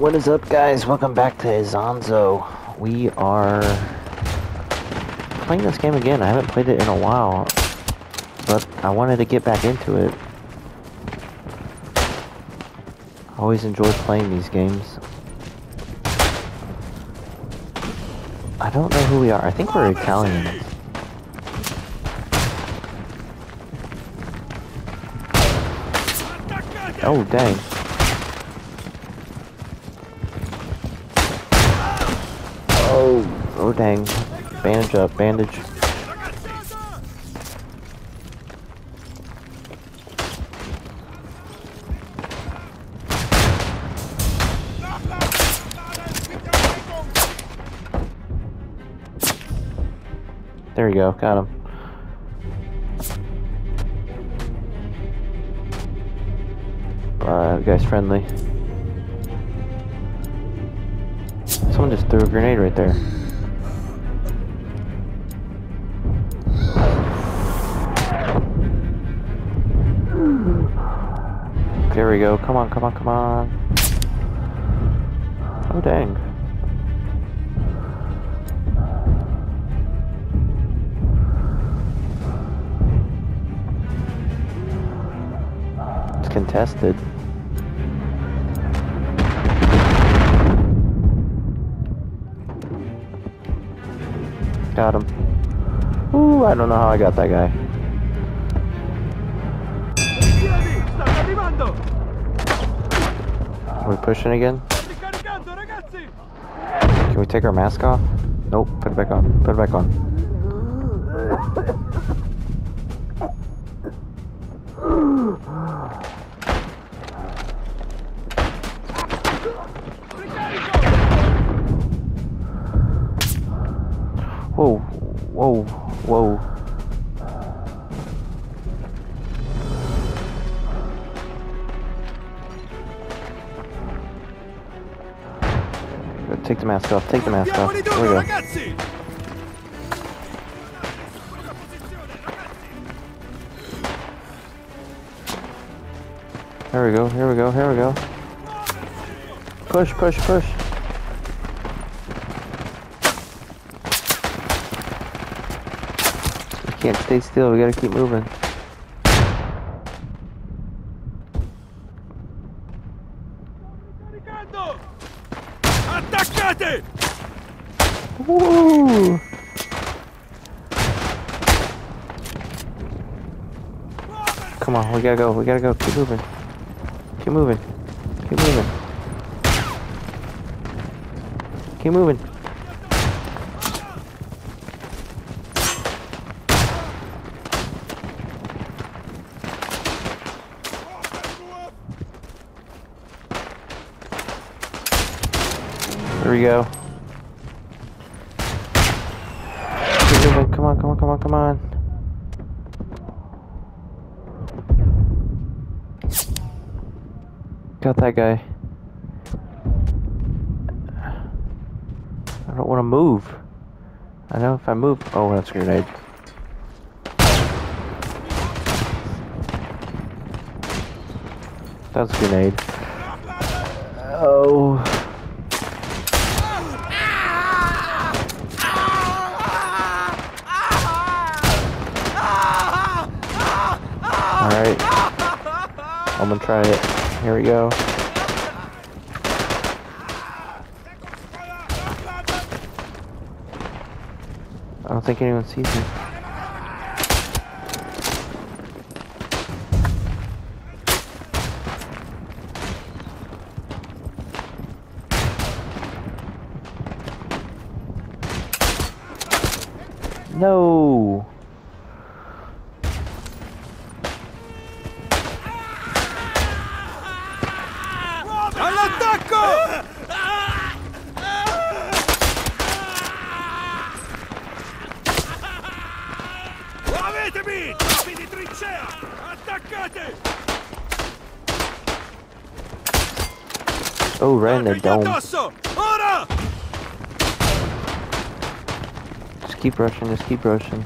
What is up, guys? Welcome back to Isonzo. We are playing this game again. I haven't played it in a while, but I wanted to get back into it. I always enjoy playing these games. I don't know who we are. I think we're Italians. Oh, dang. Oh, dang. Bandage up, bandage. There you go, got him. Uh, guy's friendly. Someone just threw a grenade right there. We go. Come on, come on, come on. Oh, dang. It's contested. Got him. Ooh, I don't know how I got that guy. Are we pushing again? Can we take our mask off? Nope, put it back on. Put it back on. Whoa, whoa. Take the mask off, take the mask off. There we go. Here we go, here we go, here we go. Push, push, push. We can't stay still, we gotta keep moving. Woo! Come on, we gotta go, we gotta go, keep moving. Keep moving. Keep moving. Keep moving. There we go. Come on, come on, come on, come on. Got that guy. I don't want to move. I know if I move. Oh, that's a grenade. That's a grenade. I'm gonna try it. Here we go. I don't think anyone sees me. All'attacco! Capi di trincea! Attaccate! Oh, right in the dome. Ora! Just keep rushing, just keep rushing.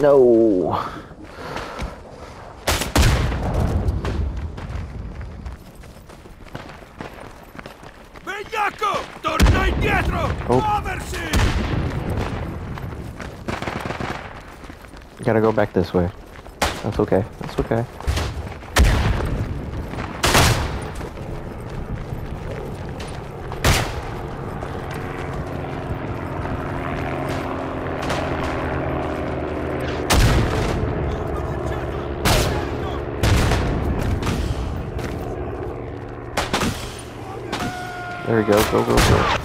No. Oh, gotta go back this way. That's okay. That's okay. There we go. Go, go, go.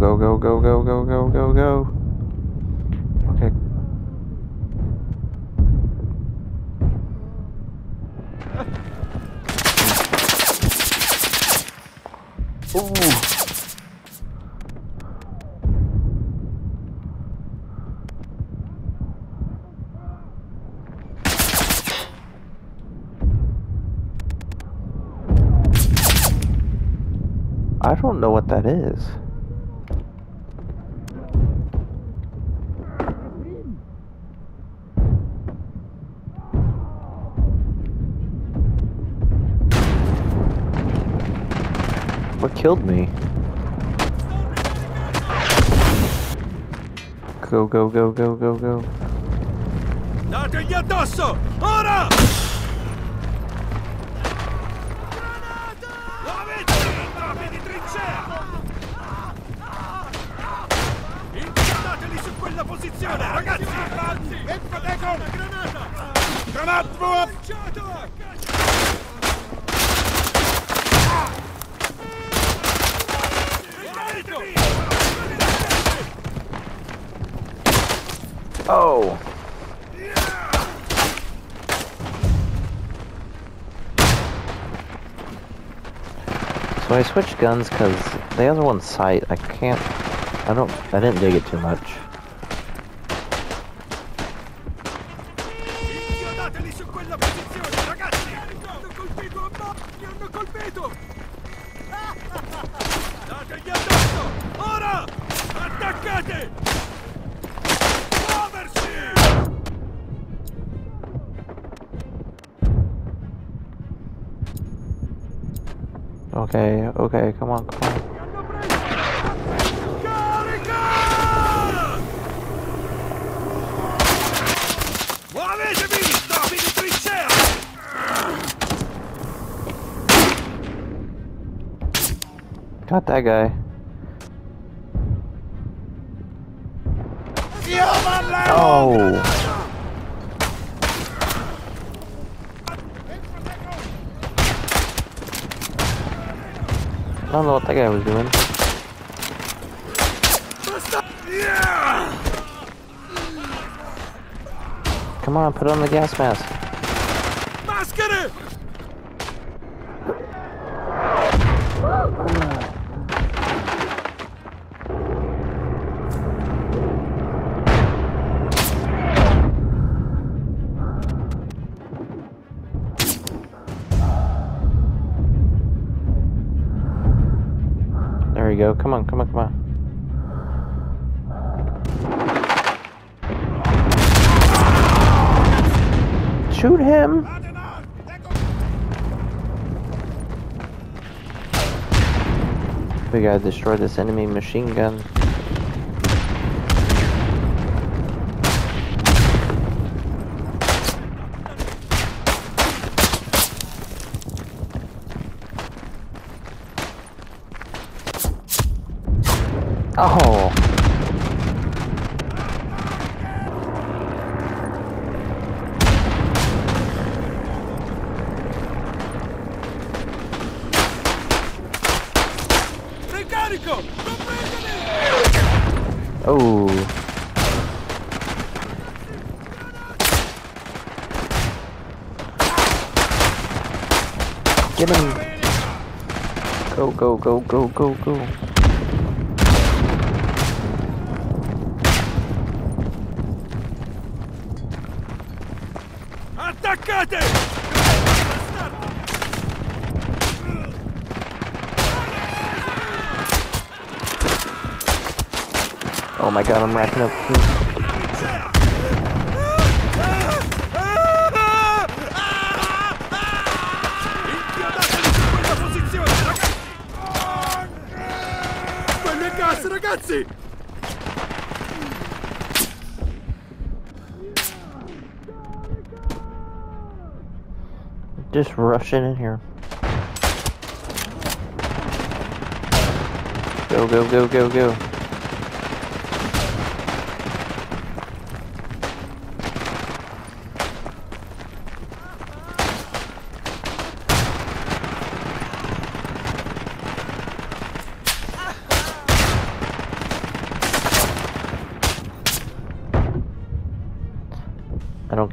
go, go, go, go, go, go, go, go. Okay. Ooh. I don't know what that is. killed me. Go, go, go, go, go, go. Ora! posizione, ragazzi! Ecco, ecco! Granata! Granata! Oh! So I switched guns because the other one's sight. I can't. I don't. I didn't dig it too much. Okay, okay, come on, come on. Got that guy. Oh! I don't know what that guy was doing. Come on, put on the gas mask. Go. Come on, come on, come on. Shoot him! We gotta destroy this enemy machine gun. Oh. Get him. Go, go, go, go, go, go. Attaccate! Oh my god, I'm racking up. Just rushing in here. Go, go, go, go, go.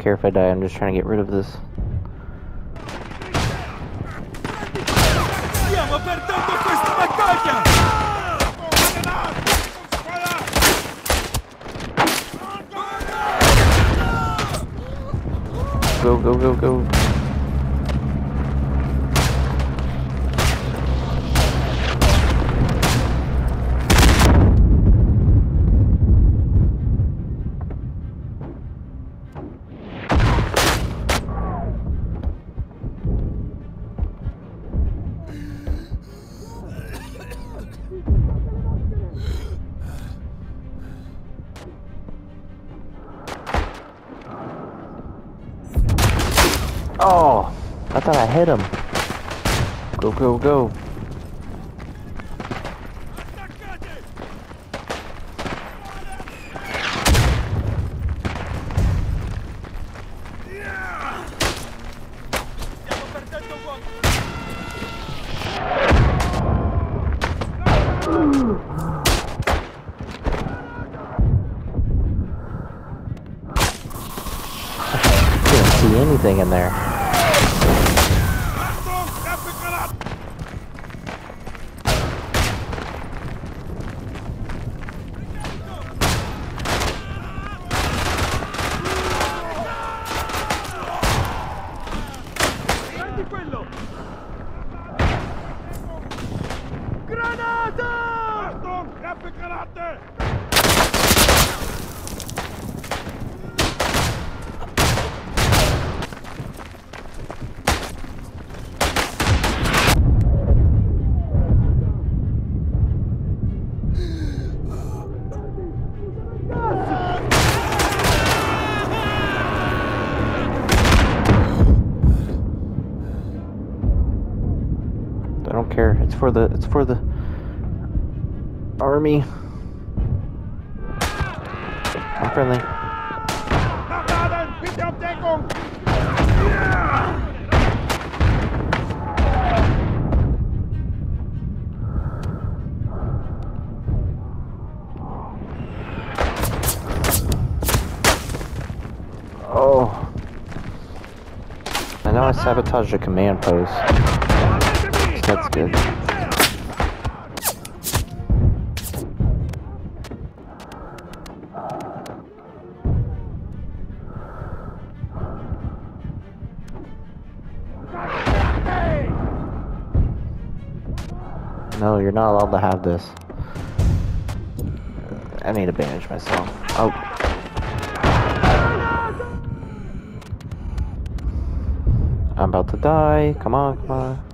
Care if I die, I'm just trying to get rid of this. Go, go, go, go. Thought I hit him. Go, go, go. Anything in there. Don't care. It's for the it's for the army. I'm friendly. Oh. I know I sabotaged a command post. That's good. No, you're not allowed to have this. I need to bandage myself. Oh. I'm about to die. Come on, come on.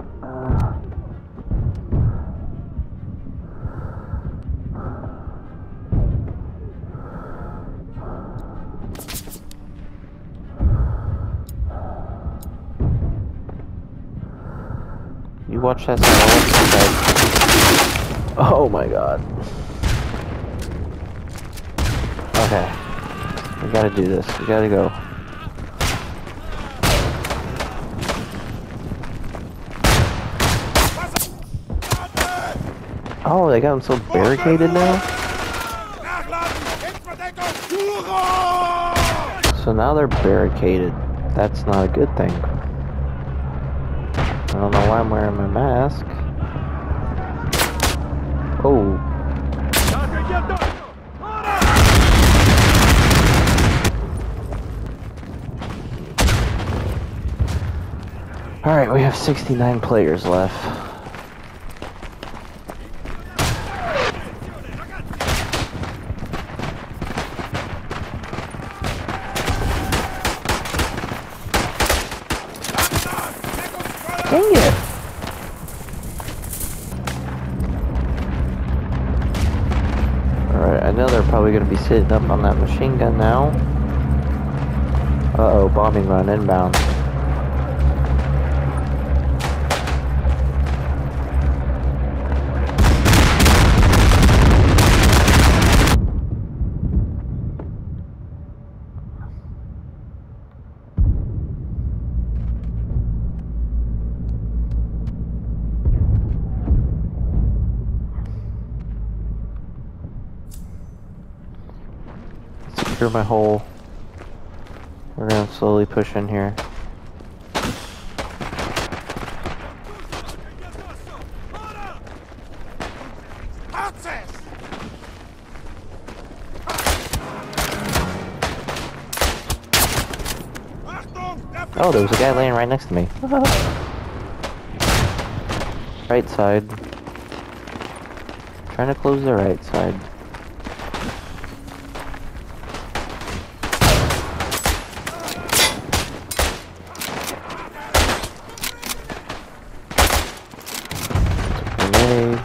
Song. Oh my god. Okay. We gotta do this. We gotta go. Oh, they got him so barricaded now? So now they're barricaded. That's not a good thing. I don't know why I'm wearing my mask. Oh! Alright, we have 69 players left. Dang it! Know they're gonna be sitting up on that machine gun now. Uh oh, bombing run inbound. Secure my hole. We're gonna slowly push in here. Oh, there was a guy laying right next to me. right side. Trying to close the right side. Grenade.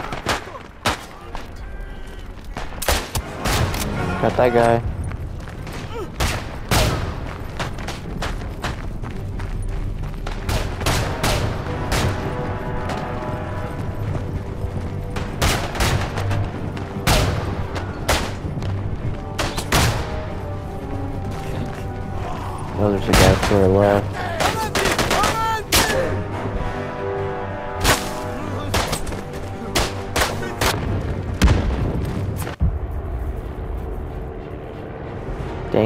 Got that guy. Oh, there's a guy to our left.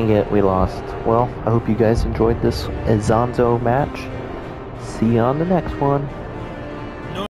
Dang it, we lost. Well, I hope you guys enjoyed this Isonzo match. See you on the next one.